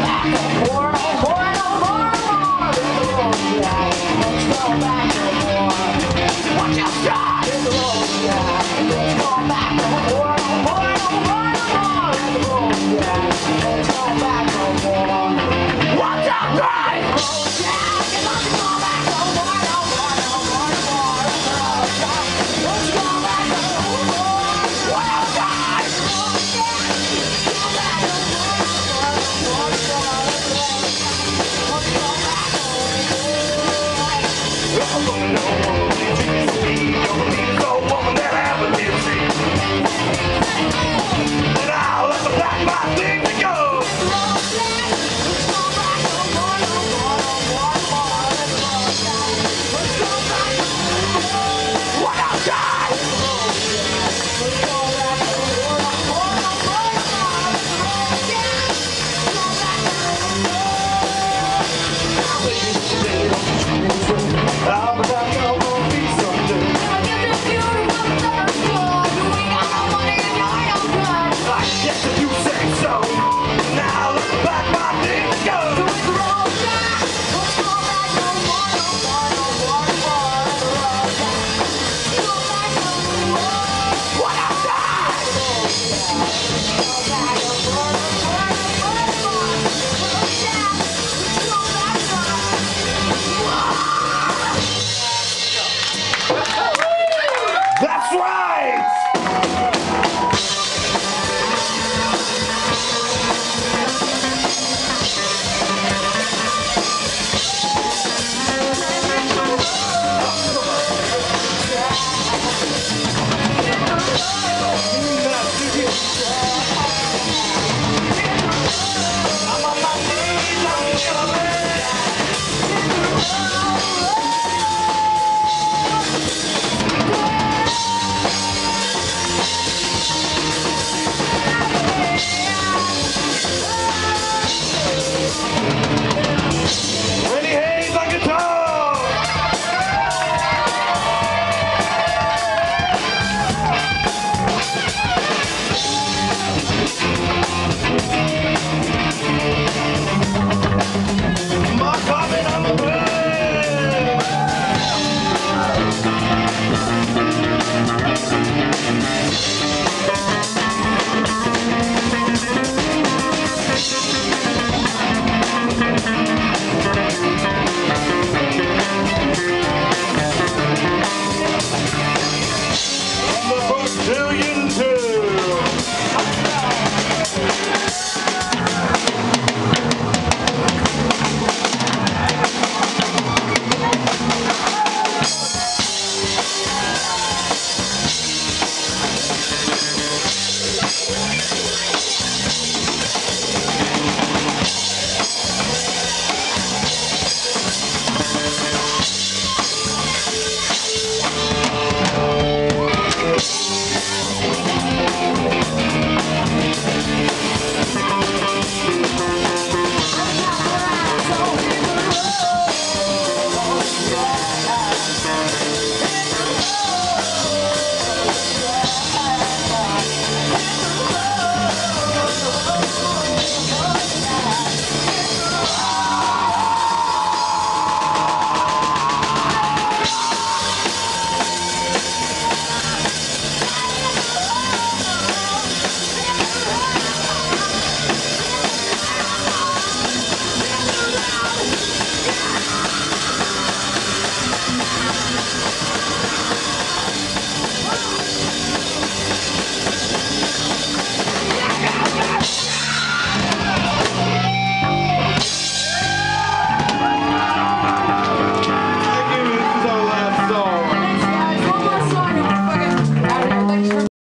back. Then I'll let the black my thing